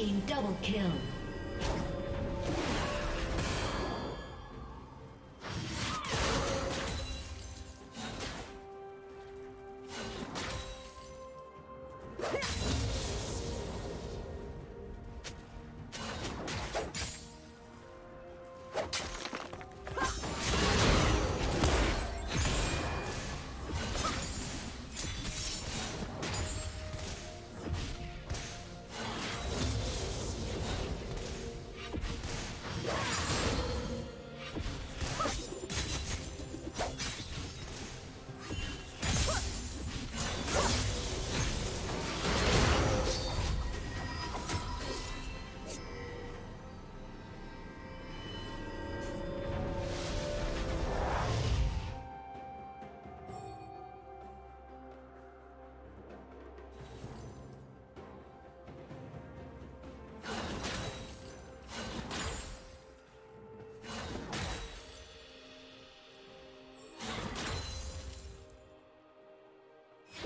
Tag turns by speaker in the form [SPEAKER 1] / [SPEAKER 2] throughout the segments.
[SPEAKER 1] Team double kill.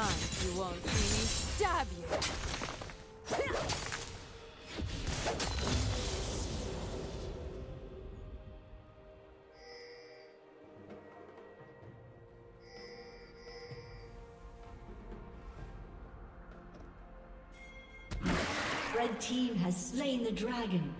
[SPEAKER 2] You won't see me stab you.
[SPEAKER 1] Red team has slain the dragon.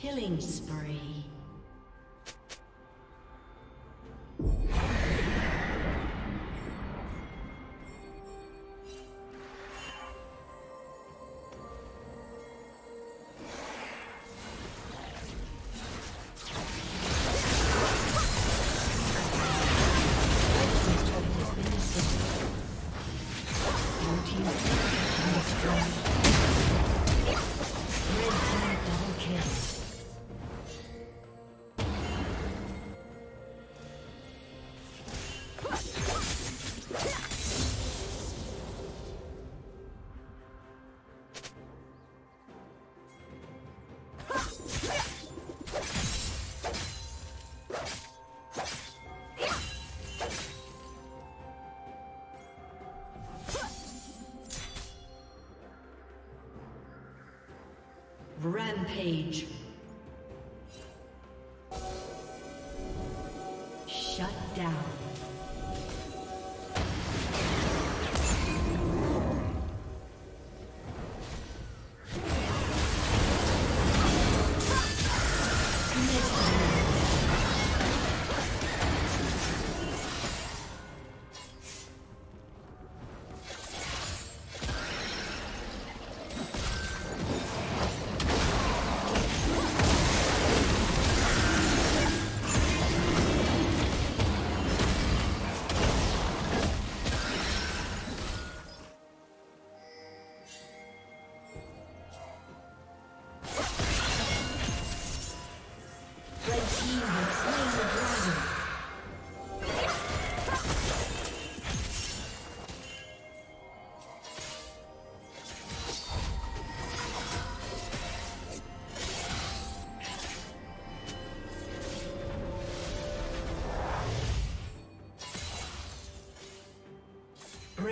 [SPEAKER 1] Killing spree. Rampage.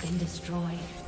[SPEAKER 1] Been destroyed.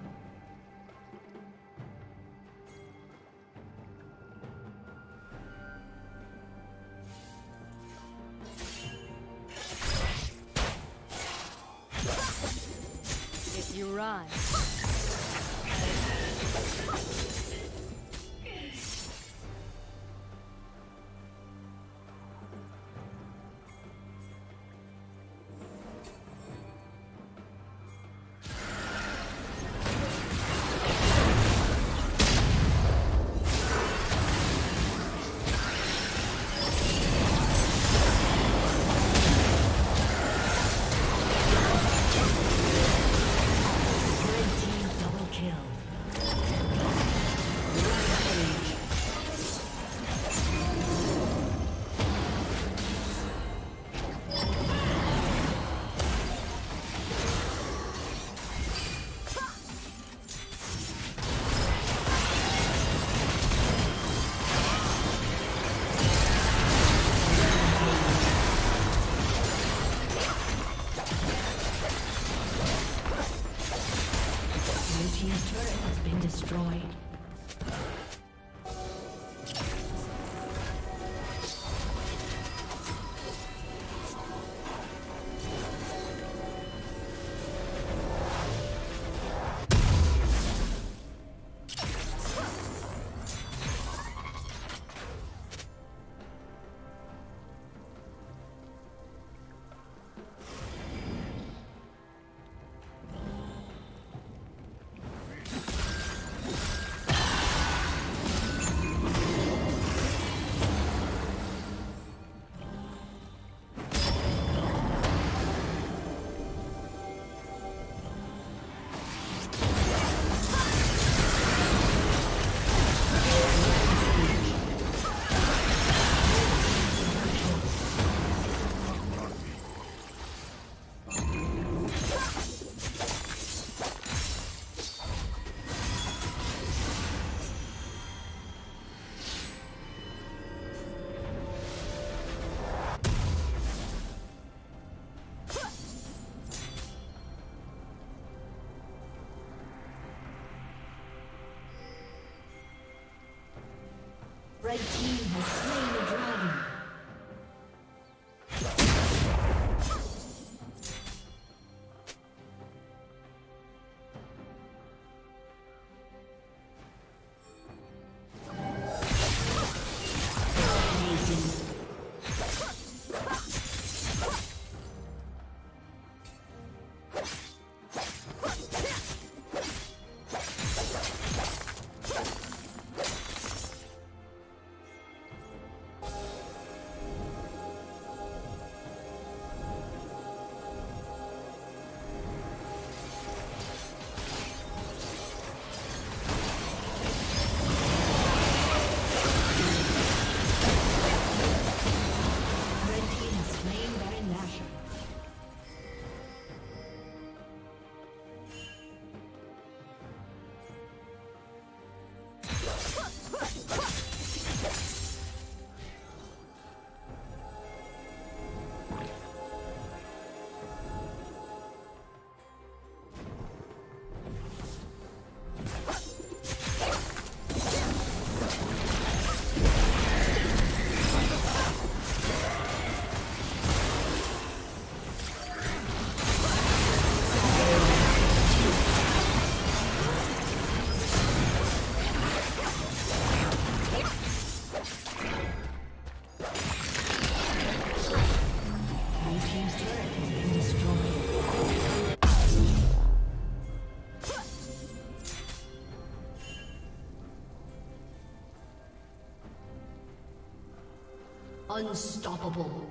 [SPEAKER 1] Unstoppable.